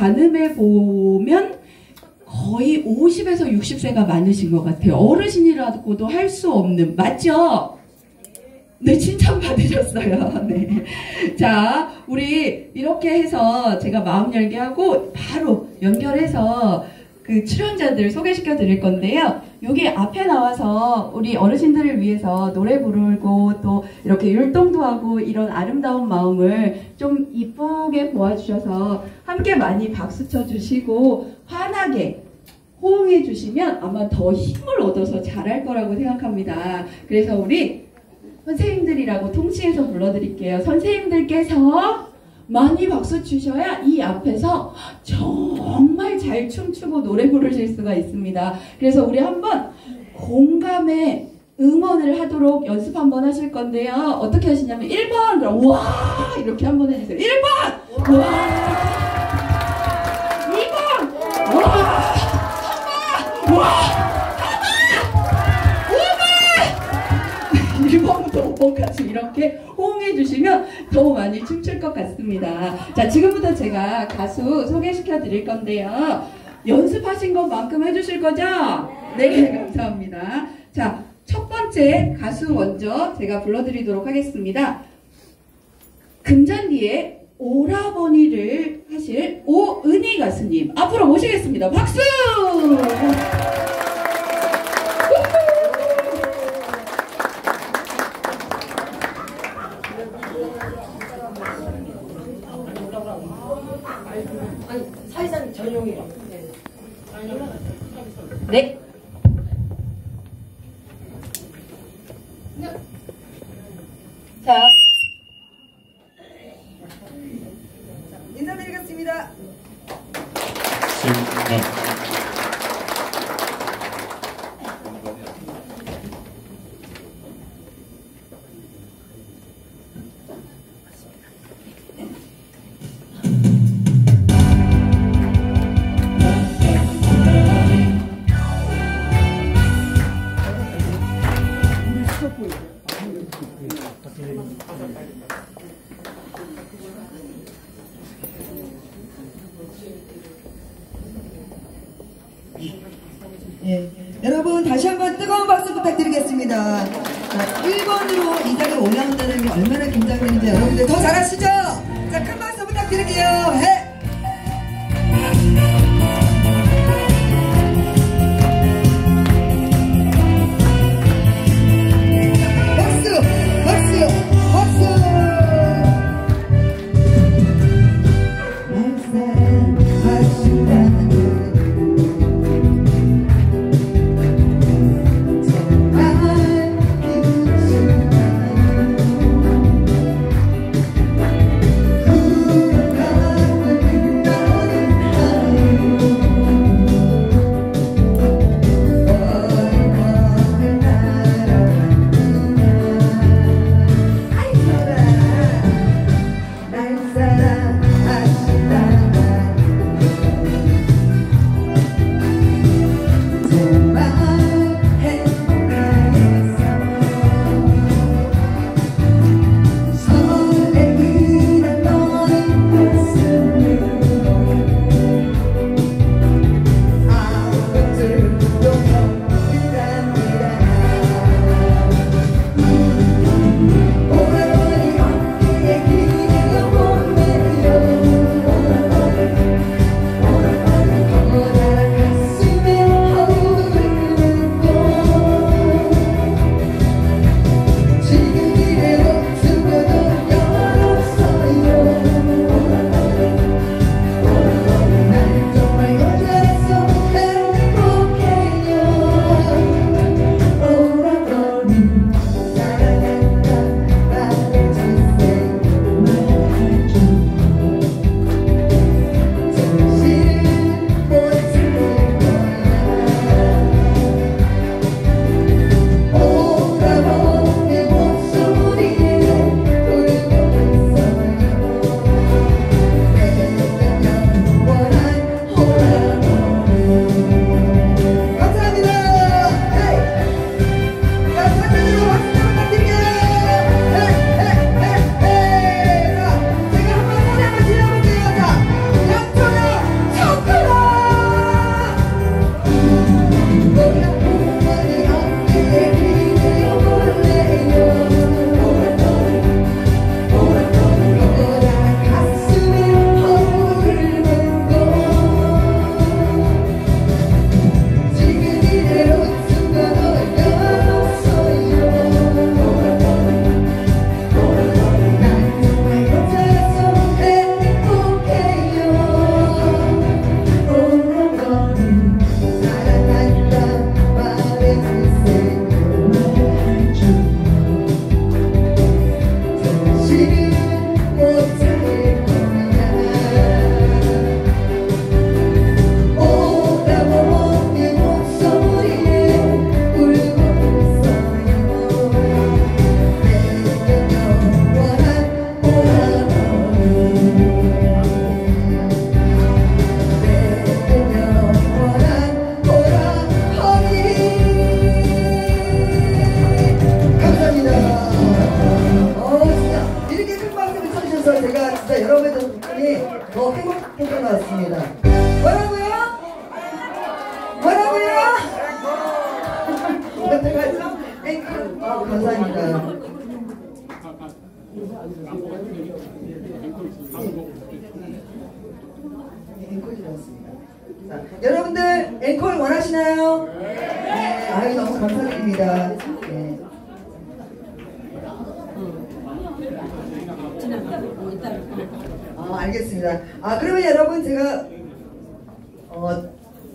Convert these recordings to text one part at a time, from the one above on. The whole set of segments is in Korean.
가늠해 보면 거의 50에서 60세가 많으신 것 같아요. 어르신이라고도 할 수 없는 맞죠? 네, 칭찬 받으셨어요. 네. 자, 우리 이렇게 해서 제가 마음 열게 하고 바로 연결해서 그 출연자들 소개시켜 드릴 건데요. 여기 앞에 나와서 우리 어르신들을 위해서 노래 부르고 또 이렇게 율동도 하고 이런 아름다운 마음을 좀 이쁘게 보아주셔서 함께 많이 박수 쳐 주시고 환하게 호응해 주시면 아마 더 힘을 얻어서 잘할 거라고 생각합니다. 그래서 우리 선생님들이라고 통칭해서 불러드릴게요. 선생님들께서 많이 박수 주셔야 이 앞에서 정말 잘 춤추고 노래 부르실 수가 있습니다. 그래서 우리 한번 공감의 응원을 하도록 연습 한번 하실 건데요. 어떻게 하시냐면 1번 그럼 와! 이렇게 한번 해주세요. 1번! 와! 2번! 와! 3번! 와 1번부터 5번까지 이렇게 호응해 주시면 더 많이 춤출 것 같습니다. 자, 지금부터 제가 가수 소개시켜 드릴 건데요. 연습하신 것만큼 해주실 거죠? 네, 감사합니다. 자, 첫 번째 가수 먼저 제가 불러드리도록 하겠습니다. 금잔디의 오라버니를 하실 오은희 가수님 앞으로 모시겠습니다. 박수! 예, 여러분 다시 한번 뜨거운 박수 부탁드리겠습니다. 자, 1번으로 이 자리에 올라온다는 게 얼마나 긴장되는지 여러분들 더 잘하시죠? 자, 큰 박수 부탁드릴게요. 해! 감사합니다. 자, 여러분들 앵콜 원하시나요? 네. 아유 너무 감사드립니다. 네. 아, 알겠습니다. 아, 그러면 여러분 제가 어,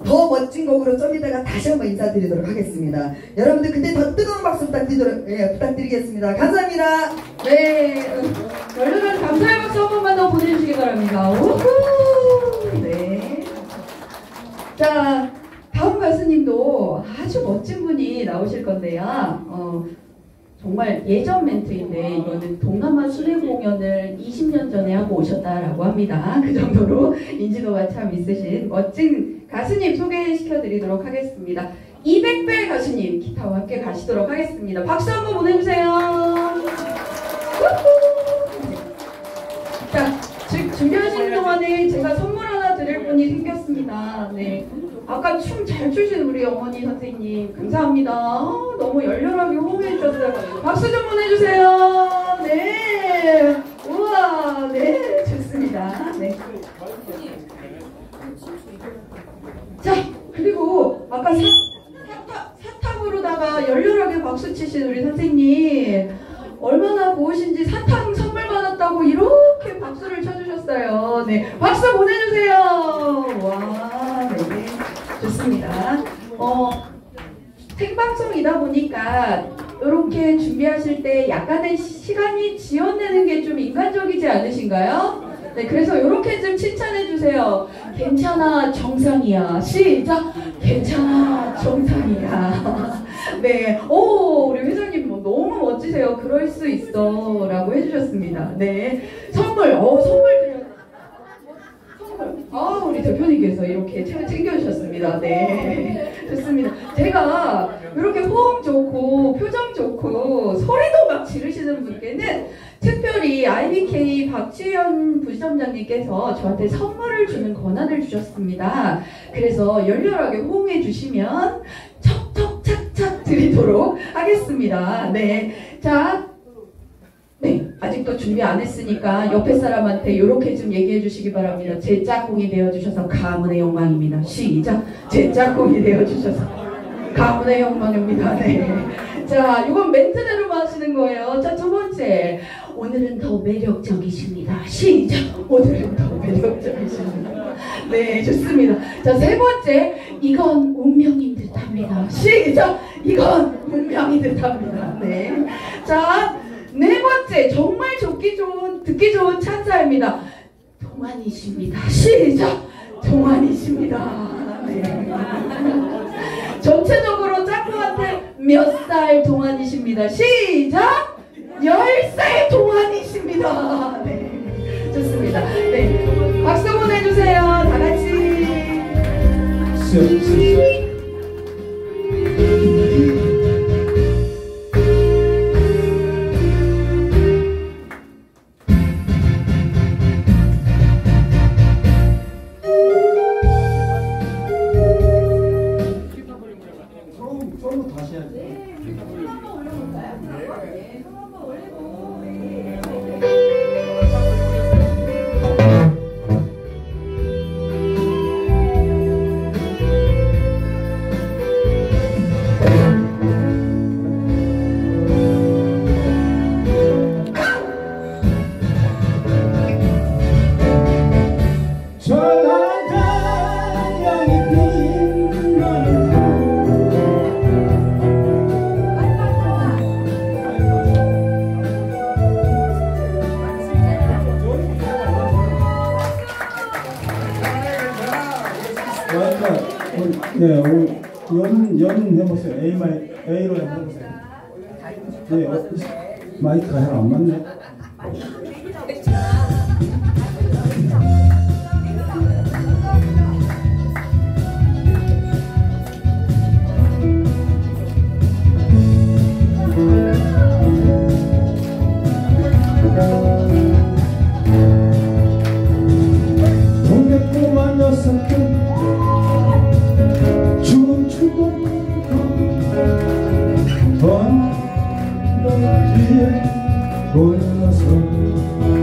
더 멋진 곡으로 좀 이따가 다시 한번 인사드리도록 하겠습니다. 여러분들 그때 더 뜨거운 박수 부탁드리도록, 예, 부탁드리겠습니다. 감사합니다. 네, 열렬한 감사의 박수 한 번만 더 보내주시기 바랍니다. 우후! 네. 자, 다음 가수님도 아주 멋진 분이 나오실 건데요. 어, 정말 예전 멘트인데 이거는 동남아 수뇌 공연을 20년 전에 하고 오셨다라고 합니다. 그 정도로 인지도가 참 있으신 멋진 가수님 소개시켜 드리도록 하겠습니다. 이백배 가수님 기타와 함께 가시도록 하겠습니다. 박수 한번 보내주세요. 자, 즉 준비하시는 동안에 제가 선물 하나 드릴 분이 생겼습니다. 네. 아까 춤 잘 추신 우리 어머니 선생님 감사합니다. 아, 너무 열렬하게 호응해 주셨어요. 박수 좀 보내주세요. 네. 우와, 네, 좋습니다. 네. 자, 그리고 아까 사, 사탑, 사탑으로다가 열렬하게 박수 치신 우리 선생님 얼마나 고우신지 사탕 선물 받았다고 이렇게 박수를 쳐주셨어요. 네, 박수 보내주세요. 와, 네, 좋습니다. 어, 생방송이다 보니까 이렇게 준비하실 때 약간의 시간이 지연되는 게 좀 인간적이지 않으신가요? 네, 그래서 이렇게 좀 칭찬해 주세요. 괜찮아, 정상이야. 시작. 괜찮아, 정상이야. 네, 오, 우리 회장님 뭐 너무 멋지세요. 그럴 수 있어. 라고 해주셨습니다. 네. 선물, 어, 선물. 아, 우리 대표님께서 이렇게 챙- 챙겨주셨습니다. 네. 좋습니다. 제가 이렇게 호응 좋고, 표정 좋고, 소리도 막 지르시는 분께는 특별히 IBK 박지현 부시점장님께서 저한테 선물을 주는 권한을 주셨습니다. 그래서 열렬하게 호응해 주시면 척척 착착 드리도록 하겠습니다. 네. 자, 네. 아직도 준비 안 했으니까 옆에 사람한테 이렇게 좀 얘기해 주시기 바랍니다. 제 짝꿍이 되어 주셔서 가문의 영광입니다. 시작. 제 짝꿍이 되어 주셔서 가문의 영광입니다. 네. 자, 이건 멘트대로만 하시는 거예요. 자, 두 번째. 오늘은 더 매력적이십니다. 시작. 오늘은 더 매력적이십니다. 네, 좋습니다. 자, 세 번째. 이건 운명인 듯 합니다. 시작. 이건 운명인 듯 합니다. 네. 자, 네 번째. 정말 좋기 좋은, 듣기 좋은 찬사입니다. 동안이십니다. 시작. 동안이십니다. 네. 전체적으로 짝꿍한테 몇 살 동안이십니다. 시작! 10살 동안이십니다. 네. 좋습니다. 네. 박수 보내주세요. 다 같이. 나랑 안 맞네. 춤추고 번쩍 뒤에 Corazón.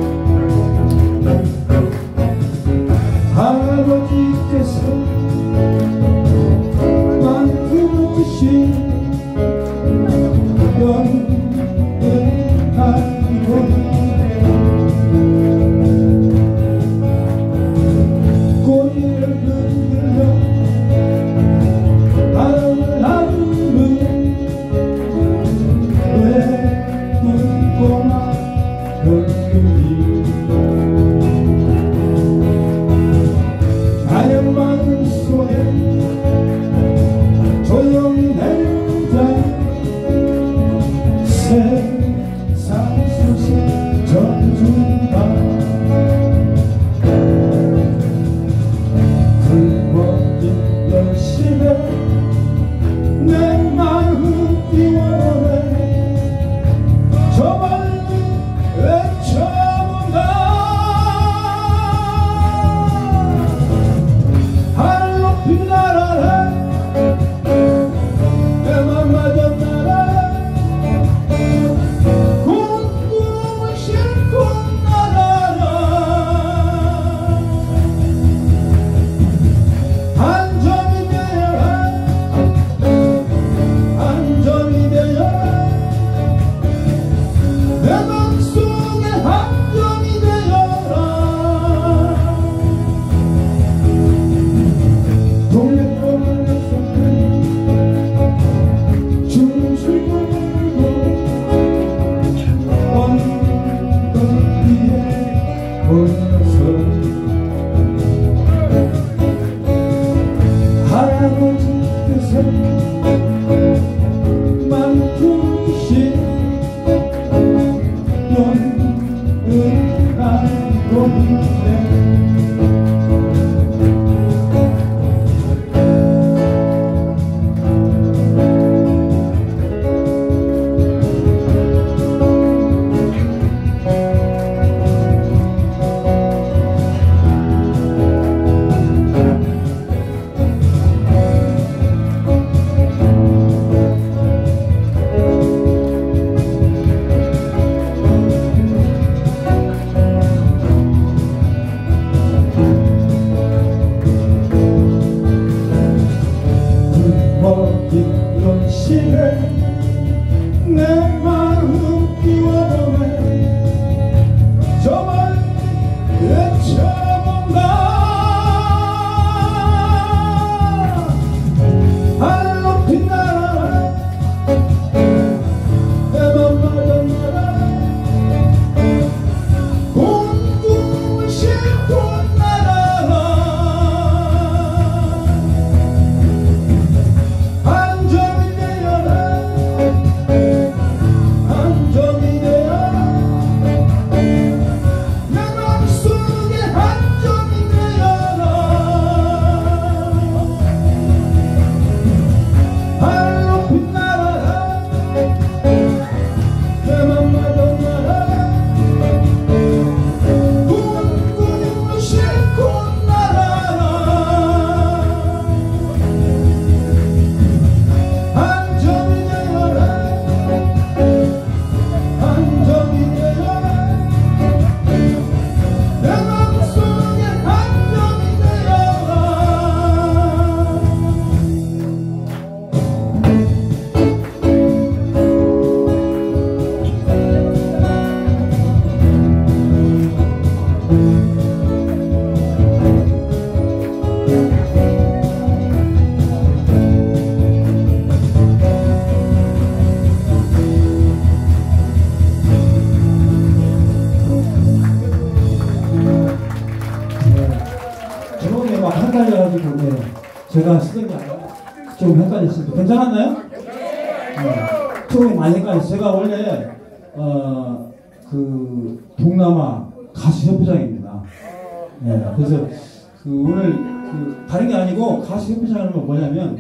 다시 협회장은 뭐냐면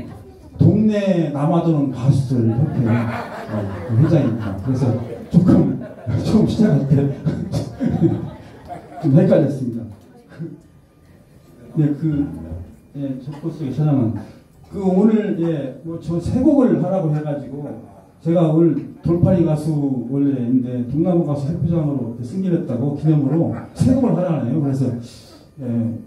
동네 남아도는 가수들 협회 어, 회장입니다. 그래서 조금 처음 시작할 때 좀 헷갈렸습니다. 네, 그 예, 적고 속의 사랑은 그 오늘 예, 뭐저 세 곡을 하라고 해가지고 제가 오늘 돌파리 가수 원래인데 동남아 가수 협회장으로 승진했다고 기념으로 세 곡을 하라네요. 그래서 예,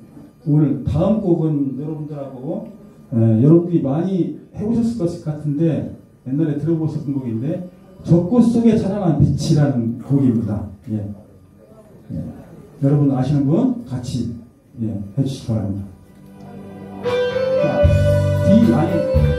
오늘 다음 곡은 여러분들하고 에, 여러분들이 많이 해보셨을 것 같은데 옛날에 들어보셨던 곡인데 적고 속에 자라난 빛이라는 곡입니다. 예. 예. 여러분 아시는 분 같이 예, 해주시기 바랍니다. D 아니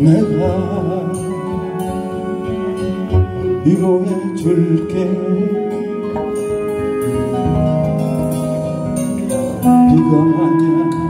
내가 위로해 줄게. 비가 많이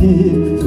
만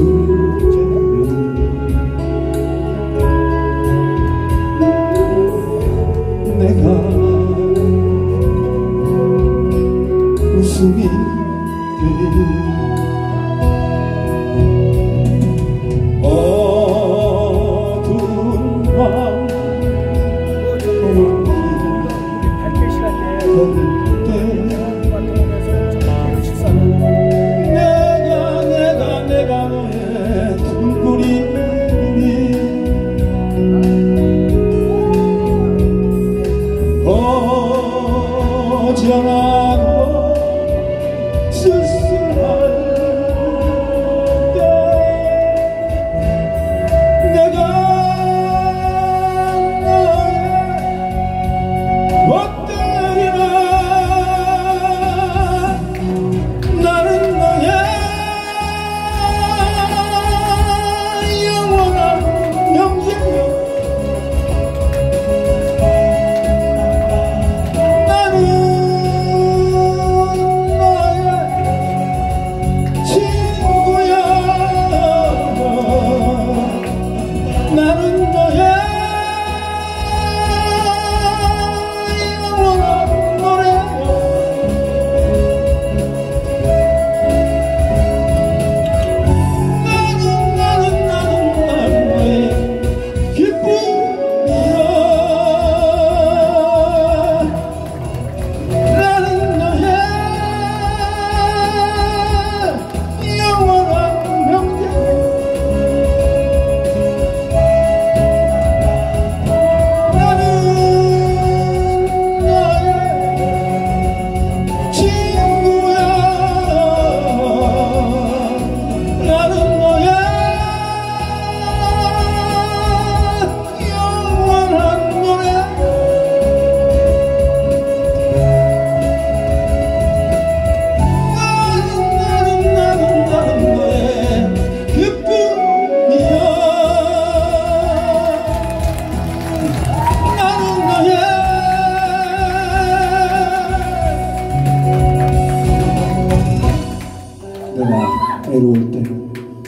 내가 외로울 때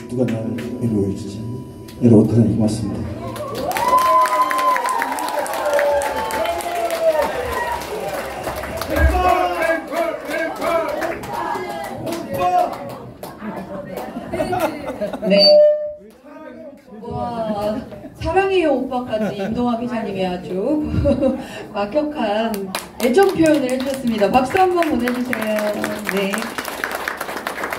누가 나를 외로워해 주지 외로운 대단히 고맙습니다 네. 와, 사랑해요 오빠까지 임동학 기자님이 아주 막격한 애정 표현을 해주셨습니다. 박수 한번 보내주세요. 네.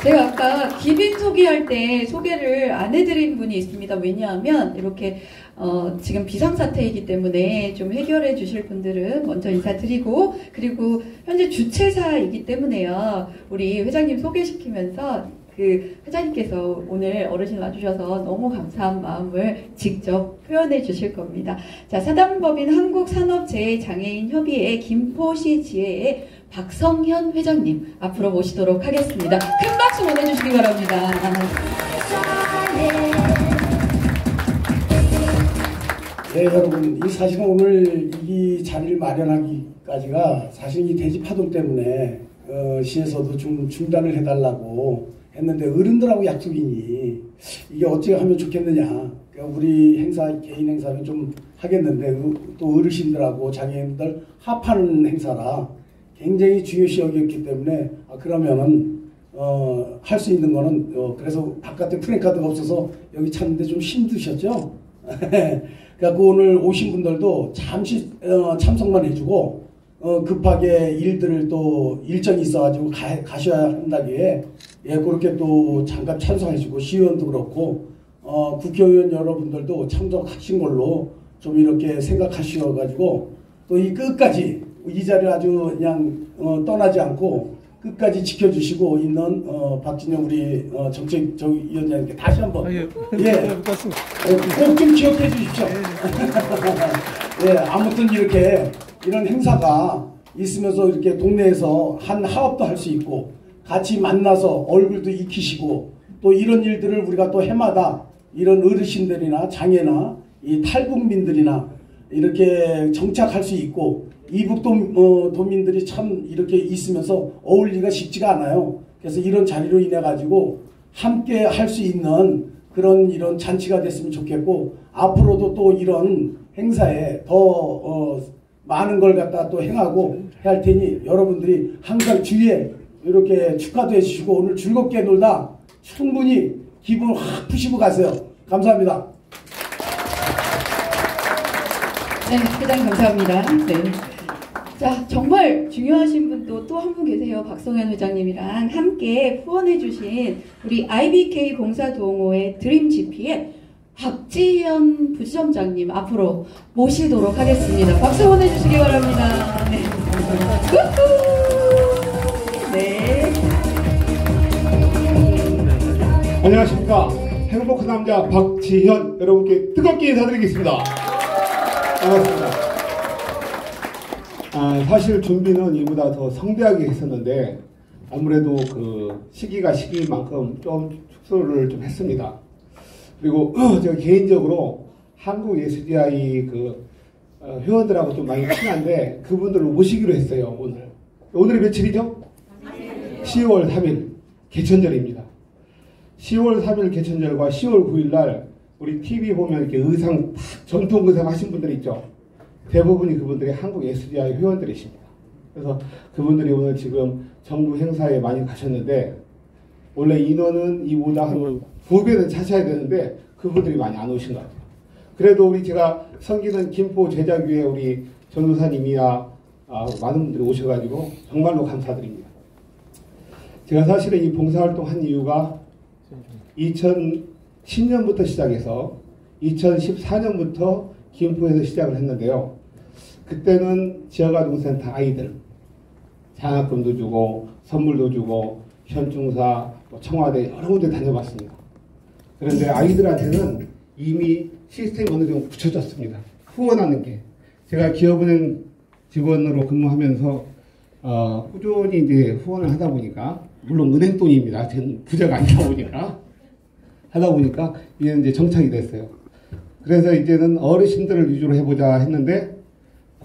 제가 아까 기빈 소개할 때 소개를 안 해드린 분이 있습니다. 왜냐하면 이렇게 어, 지금 비상사태이기 때문에 좀 해결해 주실 분들은 먼저 인사드리고 그리고 현재 주최사이기 때문에요. 우리 회장님 소개시키면서 그 회장님께서 오늘 어르신 와주셔서 너무 감사한 마음을 직접 표현해 주실 겁니다. 자, 사단법인 한국산업재해장애인협의회 김포시 지회의 박성현 회장님 앞으로 모시도록 하겠습니다. 큰 박수 보내주시기 바랍니다. 네 여러분 이 사실은 오늘 이 자리를 마련하기까지가 사실 이 대지 파동 때문에 어, 시에서도 좀 중단을 해달라고 했는데 어른들하고 약속이니 이게 어떻게 하면 좋겠느냐 그러니까 우리 행사 개인 행사는 좀 하겠는데 그- 또 어르신들하고 장애인들 합하는 행사라 굉장히 중요시 여겼기 때문에 아, 그러면은 어, 할 수 있는 거는 어, 그래서 바깥에 프랭카드가 없어서 여기 찾는데 좀 힘드셨죠? 그래갖고 오늘 오신 분들도 잠시 어, 참석만 해주고 어, 급하게 일들을 또 일정이 있어가지고 가, 가셔야 한다기에 예 그렇게 또 잠깐 찬성해주고 시의원도 그렇고 어, 국회의원 여러분들도 참석하신 걸로 좀 이렇게 생각하셔가지고 또 이 끝까지 이 자리를 아주 그냥 어, 떠나지 않고 끝까지 지켜주시고 있는 어, 박진영 우리 어, 정책 저 위원장님께 다시 한번. 예, 꼭좀 기억해 주십시오. 예, 아무튼 이렇게 이런 행사가 있으면서 이렇게 동네에서 한 하업도 할 수 있고 같이 만나서 얼굴도 익히시고 또 이런 일들을 우리가 또 해마다 이런 어르신들이나 장애나 이 탈북민들이나 이렇게 정착할 수 있고 이북도 어, 도민들이 참 이렇게 있으면서 어울리기가 쉽지가 않아요. 그래서 이런 자리로 인해 가지고 함께 할 수 있는 그런 이런 잔치가 됐으면 좋겠고 앞으로도 또 이런 행사에 더 어, 많은 걸 갖다 또 행하고 할 테니 여러분들이 항상 주위에 이렇게 축하도 해주시고 오늘 즐겁게 놀다 충분히 기분 확 푸시고 가세요. 감사합니다. 네, 회장 감사합니다. 네. 자, 정말 중요하신 분도 또 한 분 계세요. 박성현 회장님이랑 함께 후원해주신 우리 IBK 봉사동호회 드림 GP의 박지현 부지점장님 앞으로 모시도록 하겠습니다. 박수 보내주시기 바랍니다. 네. 네. 안녕하십니까. 행복한 남자 박지현 여러분께 뜨겁게 인사드리겠습니다. 반갑습니다. 아, 사실 준비는 이보다 더 성대하게 했었는데 아무래도 그 시기가 시기인 만큼 좀 축소를 좀 했습니다. 그리고 제가 개인적으로 한국 예술지아이 그 어, 회원들하고 좀 많이 친한데 그분들을 모시기로 했어요 오늘. 오늘이 며칠이죠? 10월 3일 개천절입니다. 10월 3일 개천절과 10월 9일 날 우리 TV 보면 이렇게 의상 탁 전통 의상 하신 분들 있죠. 대부분이 그분들이 한국 예술지아의 회원들이십니다. 그래서 그분들이 오늘 지금 정부 행사에 많이 가셨는데 원래 인원은 이보다 한두 배는 차셔야 되는데 그분들이 많이 안 오신 것 같아요. 그래도 우리 제가 섬기는 김포 제자교회 우리 전도사님이나 아, 많은 분들이 오셔가지고 정말로 감사드립니다. 제가 사실은 이 봉사활동 한 이유가 2010년부터 시작해서 2014년부터 김포에서 시작을 했는데요. 그때는 지역아동센터 아이들 장학금도 주고 선물도 주고 현충사, 뭐 청와대 여러 군데 다녀봤습니다. 그런데 아이들한테는 이미 시스템이 어느 정도 굳혀졌습니다. 후원하는 게. 제가 기업은행 직원으로 근무하면서 어, 꾸준히 이제 후원을 하다 보니까 물론 은행 돈입니다. 저는 부자가 아니다 보니까 하다 보니까 이제 정착이 됐어요. 그래서 이제는 어르신들을 위주로 해보자 했는데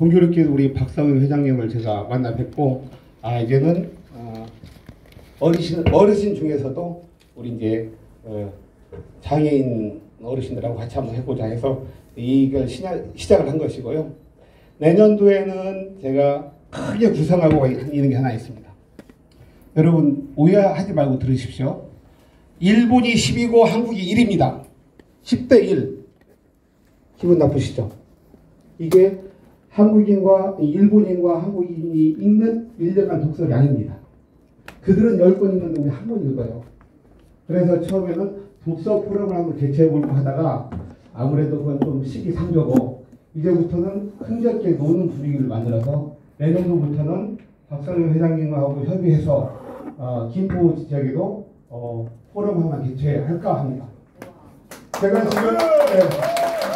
공교롭게도 우리 박상현 회장님을 제가 만나 뵙고 아 이제는 어, 어르신 어르신 중에서도 우리 이제 어, 장애인 어르신들하고 같이 한번 해보자 해서 이걸 시작, 시작을 한 것이고요. 내년도에는 제가 크게 구상하고 있는 게 하나 있습니다. 여러분 오해하지 말고 들으십시오. 일본이 10이고 한국이 1입니다. 10대 1. 기분 나쁘시죠? 이게 한국인과 일본인과 한국인이 읽는 1년간 독서량입니다. 그들은 10권 읽는데 우리 한 권 읽어요. 그래서 처음에는 독서 포럼을 한번 개최해볼까 하다가 아무래도 그건 좀 시기상조고 이제부터는 흥겹게 노는 분위기를 만들어서 내년도부터는 박선영 회장님하고 협의해서 어, 김포 지역에도 어, 포럼 하나 개최할까 합니다. 제가 지금 네,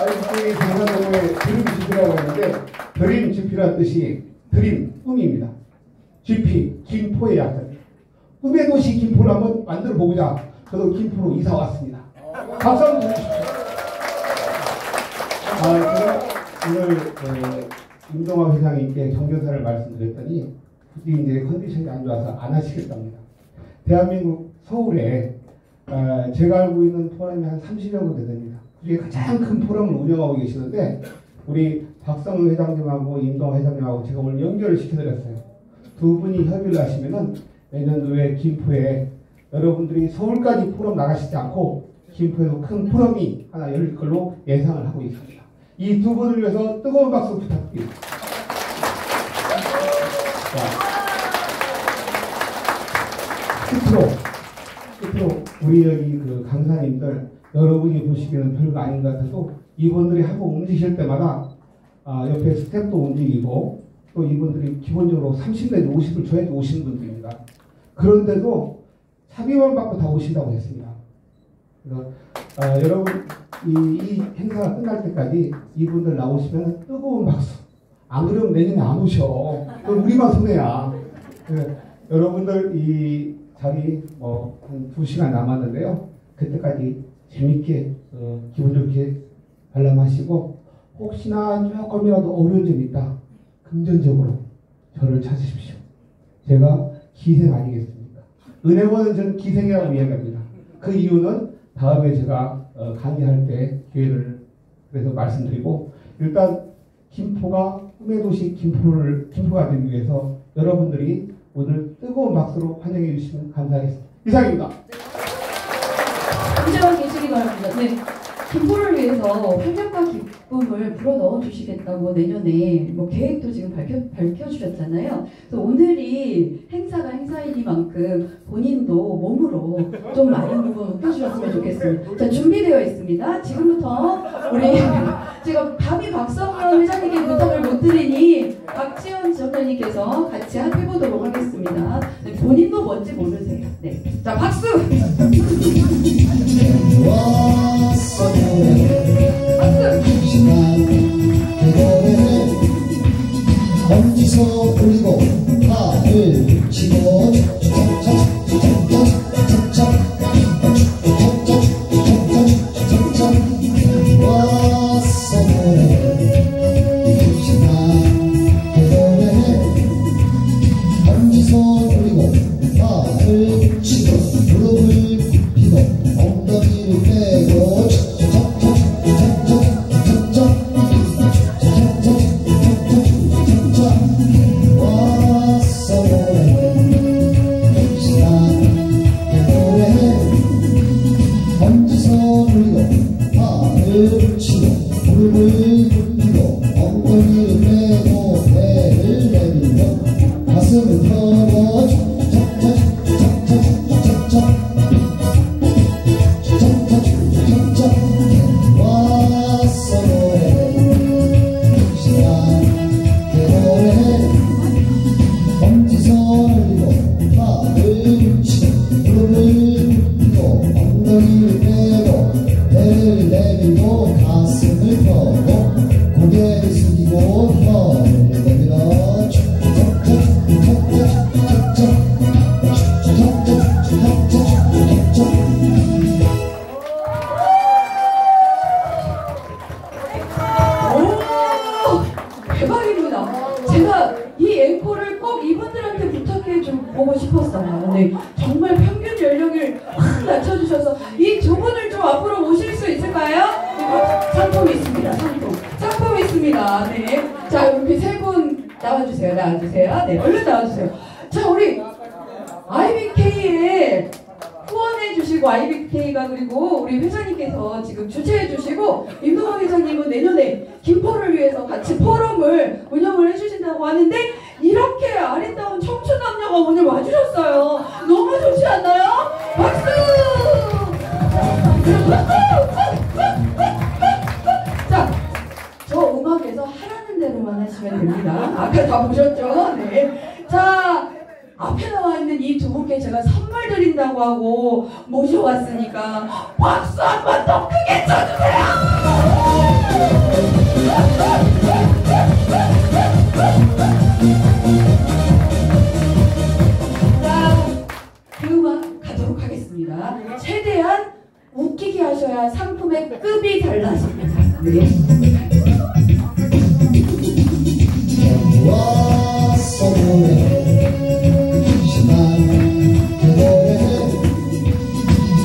IBK 장사동호회 드림 GP라고 하는데 드림 GP란 뜻이 드림, 꿈입니다. GP, 김포의 약자. 꿈의 도시 김포를 한번 만들어 보고자 저도 김포로 이사 왔습니다. 박수 한번 주십시오. 아, 제가 오늘 어, 임동화 회장님께 경조사를 말씀드렸더니 굳이 이제 컨디션이 안 좋아서 안 하시겠답니다. 대한민국 서울에 어, 제가 알고 있는 포럼이 한 30여 군데 됩니다. 그중에 가장 큰 포럼을 운영하고 계시는데 우리 박성우 회장님하고 임동화 회장님하고 제가 오늘 연결을 시켜드렸어요. 두 분이 협의를 하시면은 내년도에 김포에 여러분들이 서울까지 포럼 나가시지 않고 김포에도 큰 포럼이 하나 열릴 걸로 예상을 하고 있습니다. 이 두 분을 위해서 뜨거운 박수 부탁드립니다. 자, 끝으로, 끝으로 우리 여기 그 강사님들 여러분이 보시기에는 별거 아닌 것 같아도 이분들이 한번 움직이실 때마다 아, 옆에 스텝도 움직이고 또 이분들이 기본적으로 30 내지 50을 줘야지 오신 분들입니다. 그런데도 차비만 받고 다 오신다고 했습니다. 그래서 아, 여러분 이, 이 행사가 끝날 때까지 이분들 나오시면 뜨거운 박수. 안 그러면 내년에 안 오셔. 그럼 우리만 손해야. 그, 여러분들 이 자리 뭐한 두 시간 남았는데요. 그때까지 재밌게 어, 기분 좋게 관람하시고 혹시나 조금이라도 어려운 점 있다. 금전적으로 저를 찾으십시오. 제가 기생 아니겠습니까? 은혜원은 저는 기생이라고 이야기합니다. 그 이유는 다음에 제가 어, 강의할 때 기회를 그래서 말씀드리고 일단 김포가 꿈의 도시 김포를 김포가 되기 위해서 여러분들이 오늘 뜨거운 박수로 환영해 주시면 감사하겠습니다. 이상입니다. 앉아 계시기 바랍니다. 네. 김포를 위해서 활력과 기쁨을 불어 넣어 주시겠다고 내년에 뭐 계획도 지금 밝혀, 밝혀주셨잖아요. 그래서 오늘이 행사가 행사이니만큼 본인도 몸으로 좀 많은 부분 웃겨주셨으면 좋겠습니다. 자, 준비되어 있습니다. 지금부터 우리 제가 감히 박성현 회장님께 부탁을 못 드리니 박지원 지원장님께서 같이 해보도록 하겠습니다. 네, 본인도 뭔지 모르세요. 네. 자, 박수! 엄지서 올리고 팔을 치고 네, 자 이렇게 세 분 나와주세요. 나와주세요. 네, 얼른 나와주세요. 자 우리 IBK에 후원해 주시고 IBK가 그리고 우리 회장님께서 지금 주최해 주시고 임동환 회장님은 내년에 김포를 위해서 같이 포럼을 운영을 해 주신다고 하는데 이렇게 아름다운 청춘 남녀가 오늘 와주셨어요. 너무 좋지 않나요? 박수! 자, 하시면 됩니다. 아까 다 보셨죠? 네. 자, 앞에 나와 있는 이 두 분께 제가 선물 드린다고 하고 모셔왔으니까 박수 한 번 더 크게 쳐주세요! 최대한 웃기게 하셔야 상품의 급이 달라집니다. 네.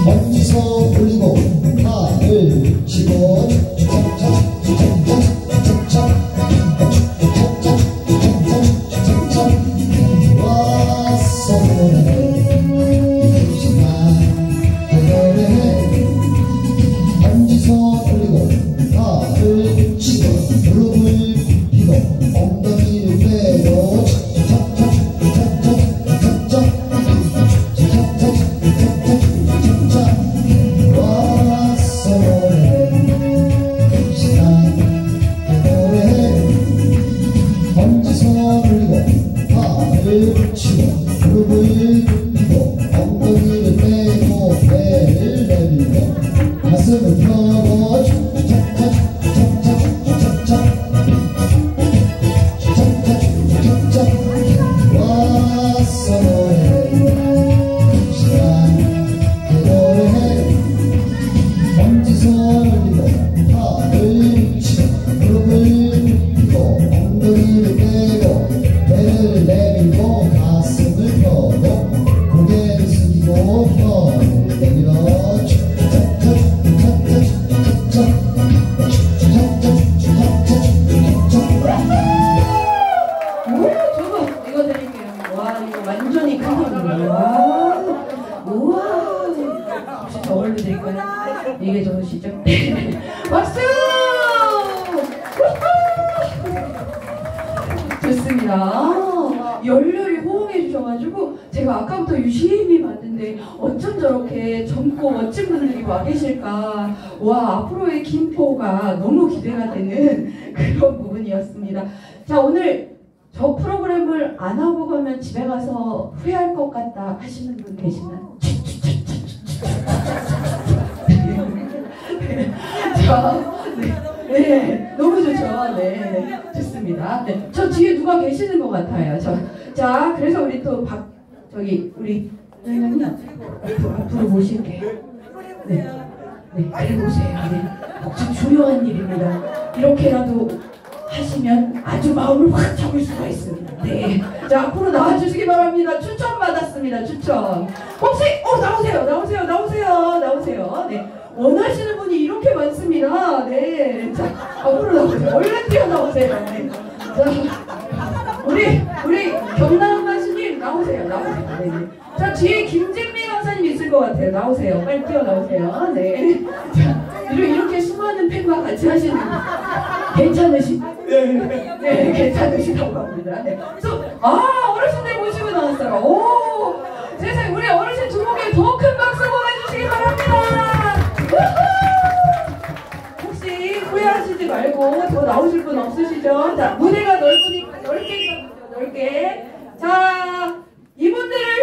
엄지서 올리고 팔을 치고 젊고 멋진 분들이 와 계실까 와 앞으로의 김포가 너무 기대가 되는 그런 부분이었습니다. 자 오늘 저 프로그램을 안 하고 가면 집에 가서 후회할 것 같다 하시는 분 계시나요? 자, 네, 네, 너무 좋죠. 네, 네, 좋습니다. 네, 저 뒤에 누가 계시는 것 같아요. 저, 자, 그래서 우리 또 박, 저기, 우리, 회장님, 앞으로, 앞으로 모실게요. 네, 네, 그래 보세요. 네, 참 중요한 일입니다. 이렇게라도 하시면 아주 마음을 확 잡을 수가 있습니다. 네. 자, 앞으로 나와주시기 바랍니다. 추천 받았습니다. 추천. 혹시, 어, 나오세요. 나오세요. 나오세요. 나오세요. 네. 원하시는 분이 이렇게 많습니다. 네. 자, 앞으로 나오세요. 얼른 뛰어 나오세요. 네. 자, 우리, 우리 경남 가수님 나오세요. 나오세요. 네. 네. 자, 뒤에 김진미 강사님 있을 것 같아요. 나오세요. 빨리 뛰어나오세요. 네. 자, 이렇게, 수많은 팬과 같이 하시는 분. 괜찮으시? 네, 네, 괜찮으시다고 합니다. 네. 또, 아, 어르신들 모시고 나왔어요. 오, 세상에, 우리 어르신 두 분께 더 큰 박수 보내주시기 바랍니다. 혹시 후회하시지 말고 더 나오실 분 없으시죠? 자, 무대가 넓으니까 넓게 넓게. 자, 이분들을